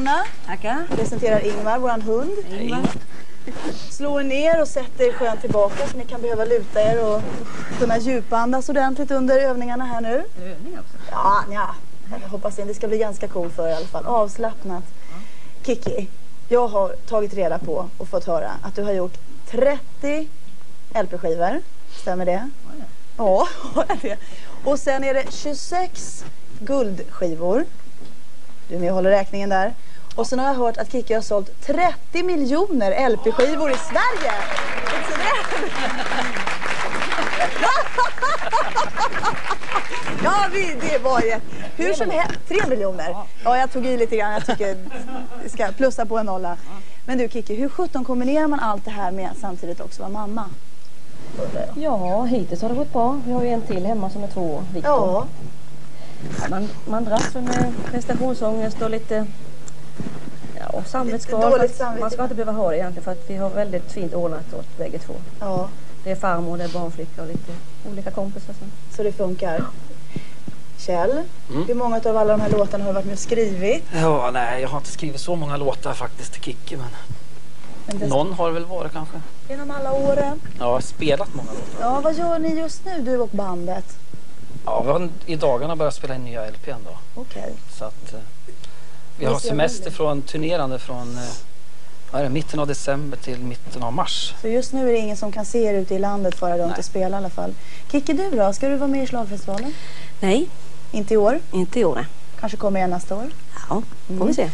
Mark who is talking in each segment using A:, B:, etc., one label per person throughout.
A: välkomna.
B: Tackar.
A: Presenterar Ingvar, våran hund.
B: Ingvar.
A: Slå er ner och sätt er skönt tillbaka så ni kan behöva luta er och kunna djupandas ordentligt under övningarna här nu.
B: Övning också.
A: Ja, ja. Jag hoppas inte. Det ska bli ganska cool för er i alla fall. Avslappnat. Kiki, jag har tagit reda på och fått höra att du har gjort 30 LP-skivor. Stämmer det? Ja, det. Och sen är det 26 guldskivor. Du är med och håller räkningen där. Och sen har jag hört att Kiki har sålt 30 miljoner LP-skivor i Sverige. Det? Ja, vi, det var ju... Hur som helst, tre miljoner. Ja, jag tog i lite grann. Jag tycker vi ska plussa på en nolla. Men du Kiki, hur sjutton kombinerar man allt det här med samtidigt också vara mamma?
C: Ja, hittills har det gått bra. Vi har ju en till hemma som är två år.
A: Ja,
C: Man, man dras med prestationsångest och lite ja, samvetskval. Man ska inte behöva ha det egentligen för att vi har väldigt fint ordnat åt bägge två.
A: ja,
C: Det är farmor, det är barnflicka och lite olika kompisar. Så.
A: så det funkar. Kjell, hur många av alla de här låtarna har du varit med och skrivit?
D: Ja, nej, jag har inte skrivit så många låtar faktiskt till Kikki, men
A: Men det-
D: någon har det väl varit kanske.
A: Genom alla åren.
D: Ja, jag har spelat många låtar.
A: Ja, vad gör ni just nu, du och bandet?
D: Ja, vi har i dagarna börjat spela in nya LPn då.
A: Okej.
D: Så att eh, vi har semester från turnerande från eh, är det, mitten av december till mitten av mars.
A: Så just nu är det ingen som kan se er ute i landet fara runt
D: Nej.
A: och spela i alla fall. Kikki, du då? Ska du vara med i slagfestivalen?
B: Nej,
A: Inte i år?
B: inte i år. nej.
A: Kanske kommer igen nästa år?
B: Ja, får vi se.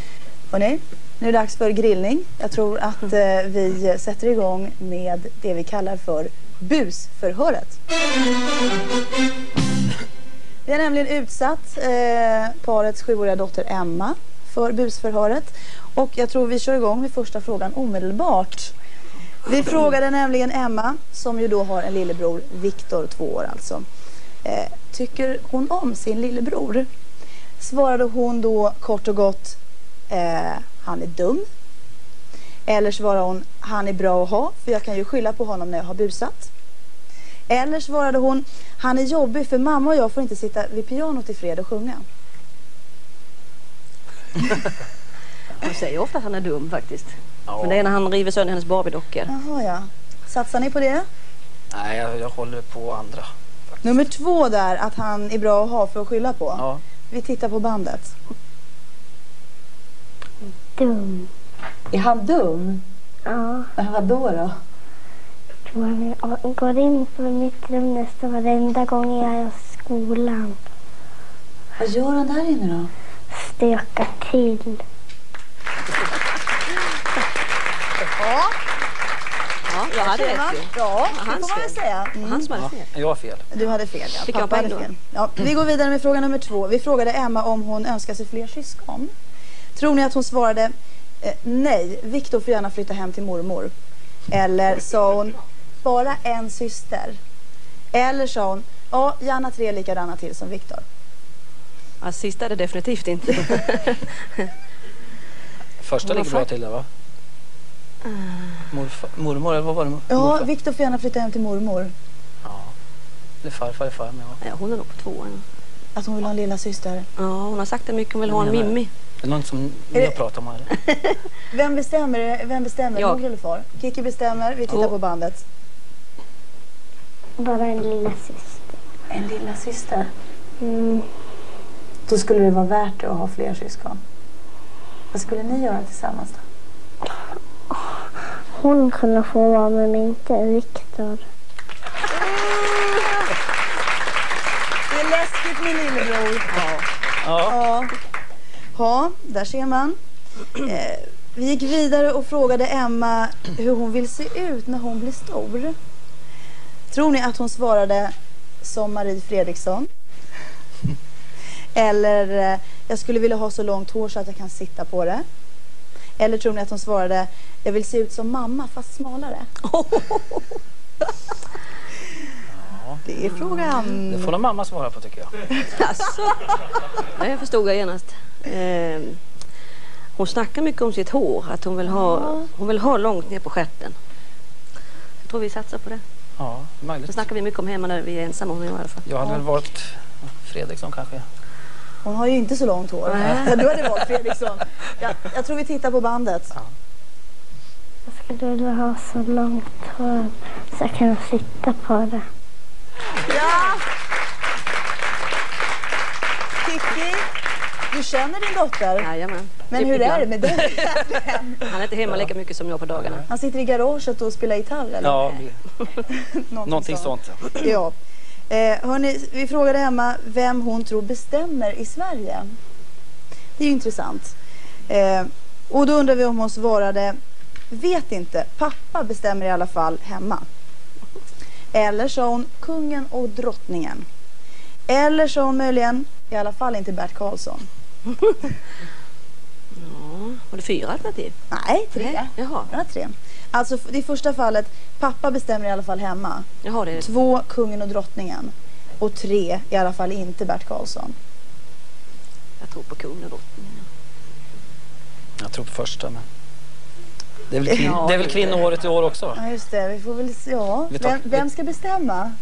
A: Hörrni, nu är det dags för grillning. Jag tror att eh, vi sätter igång med det vi kallar för busförhöret. Vi har nämligen utsatt eh, parets sjuåriga dotter Emma för busförhöret. Och jag tror vi kör igång med första frågan omedelbart. Vi frågade nämligen Emma, som ju då har en lillebror, Viktor, två år alltså. Eh, tycker hon om sin lillebror? Svarade hon då kort och gott, eh, han är dum. Eller svarade hon, han är bra att ha, för jag kan ju skylla på honom när jag har busat. Eller svarade hon, han är jobbig för mamma och jag får inte sitta vid pianot i fred och sjunga.
B: Hon säger ofta att han är dum faktiskt.
D: Ja.
B: Men det är när han river sönder hennes Barbie-dockor.
A: Jaha ja. Satsar ni på det?
D: Nej, jag, jag håller på andra. Faktiskt.
A: Nummer två där, att han är bra att ha för att skylla på.
D: Ja.
A: Vi tittar på bandet.
E: Dum.
A: Är han dum?
E: Ja.
A: Vad då då?
E: Han går in på mitt rum nästan varenda gång jag är i skolan.
A: Vad gör han där inne då?
E: Stökar till.
B: Ja, jag hade rätt ju.
A: Ja, det får man väl
B: fel.
A: säga. Mm.
D: Ja,
B: fel.
D: jag har fel.
A: Du hade fel, ja.
B: Fick jag
A: Pappa hade fel. Ja, vi går vidare med fråga nummer två. Vi frågade Emma om hon önskar sig fler syskon. Tror ni att hon svarade eh, nej, Viktor får gärna flytta hem till mormor? Eller sa hon bara en syster? Eller sa hon ja, gärna tre likadana till som Viktor?
B: Ja, sista är det definitivt inte.
D: Första ligger bra till där va? Morfar, mormor, eller vad var det?
A: Ja,
D: Morfar?
A: Viktor får gärna flytta hem till mormor.
D: Ja. Eller farfar är far med va?
B: Ja, hon är nog på tvåan.
A: Att hon vill ha en lilla syster.
B: Ja, hon har sagt det mycket. Hon vill ha en Mimmi.
D: Det är någon som ni har pratat om eller?
A: Vem bestämmer? Vem bestämmer?
B: Jag.
A: Mor eller far? Kiki bestämmer. Vi tittar
B: Och-
A: på bandet.
E: Bara en lilla syster.
A: En lilla syster.
E: Mm.
A: Då skulle det vara värt det att ha fler syskon. Vad skulle ni göra tillsammans då?
E: Hon kunde få vara med men inte Viktor.
A: Det är läskigt med lillebror. Ja.
D: Ja.
A: Ja. ja, där ser man. Eh, vi gick vidare och frågade Emma hur hon vill se ut när hon blir stor. Tror ni att hon svarade som Marie Fredriksson? Eller eh, jag skulle vilja ha så långt hår så att jag kan sitta på det. Eller tror ni att hon svarade jag vill se ut som mamma fast smalare? Det är frågan.
D: Det får nog mamma svara på tycker jag.
B: Alltså. Ja, jag förstod jag genast. Eh, hon snackar mycket om sitt hår. Att hon vill ha, hon vill ha långt ner på stjärten. Jag tror vi satsar på det.
D: Ja,
B: Det
D: möjligt.
B: snackar vi mycket om hemma när vi är ensamma hon och jag i alla fall.
D: Jag hade väl varit Fredriksson kanske.
A: Hon har ju inte så långt hår.
B: Nej.
A: Du hade valt Fredriksson. Jag, jag tror vi tittar på bandet.
E: Jag skulle vilja ha så långt hår så jag kan sitta på det.
A: Ja! Kikki, du känner din dotter.
B: Jajamän.
A: Men
B: Typ
A: hur är det med dig?
B: Han är inte hemma lika mycket som jag på dagarna.
A: Han sitter i garaget och spelar gitarr eller?
D: Ja,
A: Någonting,
D: någonting sånt.
A: Ja. Eh, hörni, vi frågade Emma vem hon tror bestämmer i Sverige. Det är ju intressant. Eh, och då undrar vi om hon svarade Vet inte, pappa bestämmer i alla fall hemma. Eller sa hon kungen och drottningen. Eller sa hon möjligen i alla fall inte Bert Karlsson.
B: Var det fyra alternativ?
A: Nej, tre.
B: Nej, Jaha,
A: Ja, tre. Alltså i första fallet, pappa bestämmer i alla fall hemma.
B: Jaha det är
A: Två, kungen och drottningen. Och tre, i alla fall inte Bert Karlsson.
B: Jag tror på kungen och drottningen.
D: Jag tror på första. Men... Det är väl, kvin...
B: Ja,
D: det är väl
B: det-
D: kvinnoåret i år också?
A: Ja, just det. Vi får väl se. Ja.
D: Vi tar-
A: Vem, vem ska bestämma?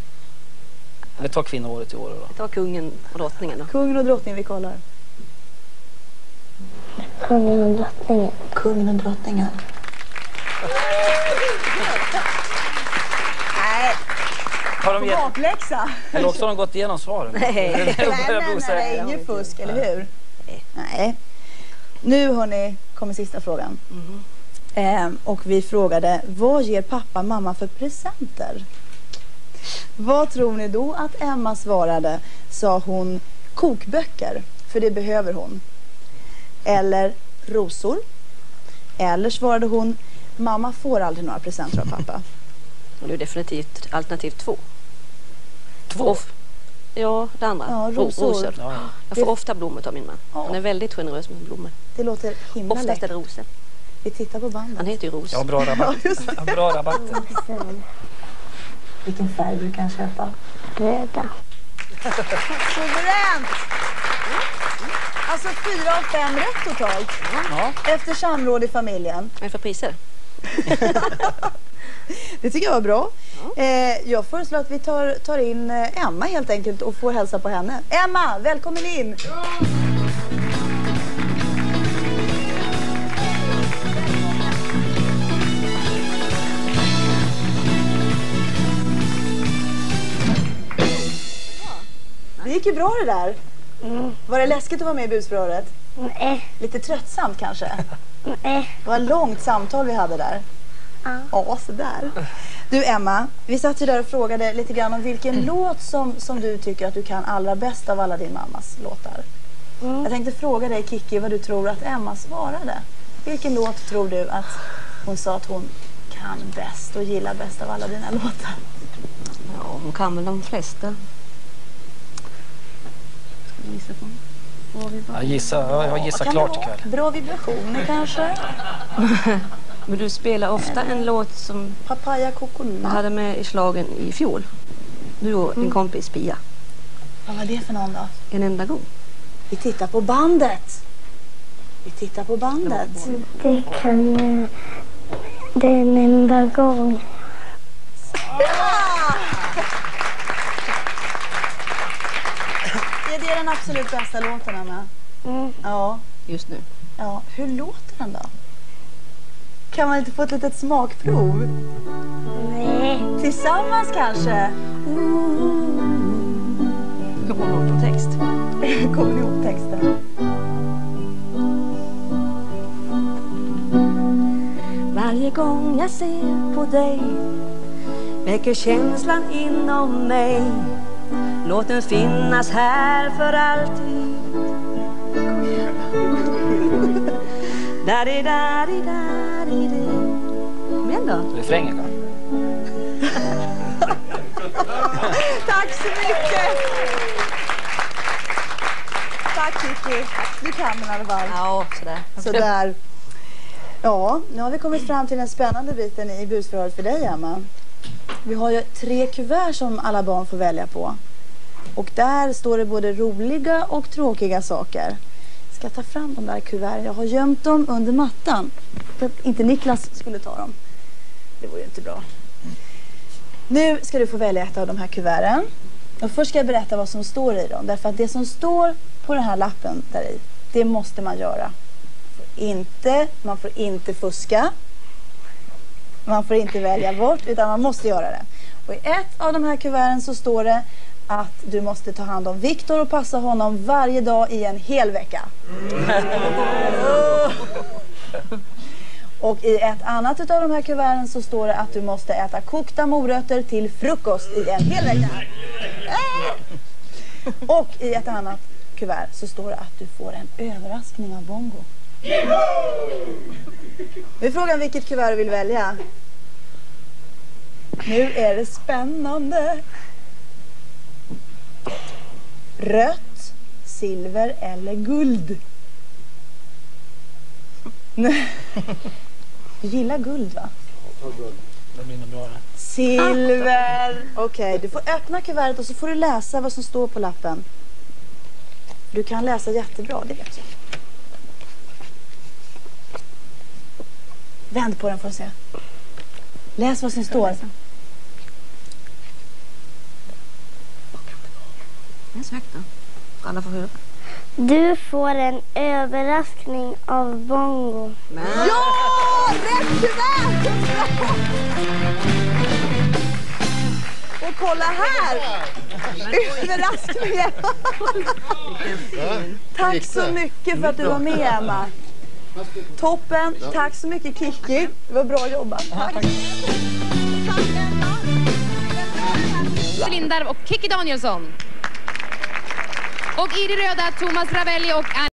D: Vi tar kvinnoåret i år då.
B: Vi tar kungen och drottningen då.
A: Kungen och drottningen, vi kollar.
E: Kungen och drottningen.
A: Kungen och drottningen. Nej,
D: Har de gett...
A: bakläxa.
D: Eller också har de gått igenom svaren.
B: Nej.
A: nej, nej, nej, inget fusk, eller hur? Nej. Nu hörni, kommer sista frågan. Ehm, och vi frågade, vad ger pappa mamma för presenter? Vad tror ni då att Emma svarade? Sa hon kokböcker, för det behöver hon. Eller rosor. Eller svarade hon, mamma får aldrig några presenter av pappa.
B: Och det är definitivt alternativ två.
D: Två?
B: Off- Ja, det andra.
A: Ja,
B: Ro-
A: rosor.
D: Ja, ja.
B: Jag får ofta blommor av min man.
A: Ja.
B: Han är väldigt generös med blommor.
A: Det låter himla
B: Oftast är det rosor.
A: Vi tittar på bandet.
B: Han heter ju Ros.
D: Har bra rabatt. Har bra rabatter.
A: Vilken färg du kan köpa.
E: Röda.
A: Suveränt! Alltså fyra av fem rätt totalt.
D: Ja.
A: Efter samråd i familjen.
B: Vad för priser?
A: Det tycker jag var bra. Eh, jag föreslår att vi tar, tar in eh, Emma helt enkelt och får hälsa på henne. Emma, välkommen in! Det gick ju bra det där. Var det läskigt att vara med i busförhöret?
E: Nej,
A: Lite tröttsamt kanske?
E: nej.
A: Det var ett långt samtal vi hade där.
E: Ja.
A: Ja, sådär. Du Emma, vi satt ju där och frågade lite grann om vilken låt som, som du tycker att du kan allra bäst av alla din mammas låtar. Jag tänkte fråga dig Kiki vad du tror att Emma svarade. Vilken låt tror du att hon sa att hon kan bäst och gillar bäst av alla dina låtar?
B: Ja, hon kan väl de flesta. Gissa på?
D: Jag gissar, ja, jag gissar klart ikväll.
A: Bra vibrationer kanske?
B: Men du spelar ofta en låt som
A: Papaya
B: du
A: Coconut.
B: hade med i slagen i fjol. Du och din kompis Pia.
A: Vad var det för någon då?
B: En enda gång.
A: Vi tittar på bandet. Vi tittar på bandet.
E: Det kan... Det är en enda gång.
A: Ja! Är det den absolut bästa låten, Anna?
E: Mm.
A: Ja.
B: Just nu.
A: ja. Hur låter den då? Kan man inte få ett litet smakprov?
E: Nej.
A: Tillsammans kanske?
B: Kommer hon ihåg på text?
A: Kommer ni ihåg texten?
B: Varje gång jag ser på dig väcker känslan inom mig Låt den finnas här för alltid Da-di-da-di-da-di-di Kom igen då.
D: Refrängen då?
A: Tack så mycket! Tack Kiki. Du kan den i alla fall.
B: Ja, sådär.
A: Sådär. Ja, nu har vi kommit fram till den spännande biten i busförhöret för dig, Emma. Vi har ju tre kuvert som alla barn får välja på. Och där står det både roliga och tråkiga saker. Jag ska ta fram de där kuverten. Jag har gömt dem under mattan. För att inte Niklas skulle ta dem. Det vore ju inte bra. Nu ska du få välja ett av de här kuverten. Och först ska jag berätta vad som står i dem. Därför att det som står på den här lappen där i. Det måste man göra. Inte, man får inte fuska. Man får inte välja bort, utan man måste göra det. Och i ett av de här kuverten så står det att du måste ta hand om Viktor och passa honom varje dag i en hel vecka. Och i ett annat av de här kuverten så står det att du måste äta kokta morötter till frukost i en hel vecka. Eh! Och i ett annat kuvert så står det att du får en överraskning av Bongo. Nu är frågan vilket kuvert du vill välja. Nu är det spännande. Rött, silver eller guld? Du gillar guld va?
D: Ja, blir.
A: Silver! Okej, du får öppna kuvertet och så får du läsa vad som står på lappen. Du kan läsa jättebra, det vet jag. Vänd på den får du se. Läs vad som står.
B: Högt då. Så alla får höra.
E: Du får en överraskning av Bongo.
A: Ja! Rätt kuvert! Och kolla här! Överraskningen! Tack så mycket för att du var med Emma. Toppen. Tack så mycket Kiki. Det var bra jobbat. Tack.
F: Lindarw och Kikki Danielsson. Och i det röda Thomas Ravelli och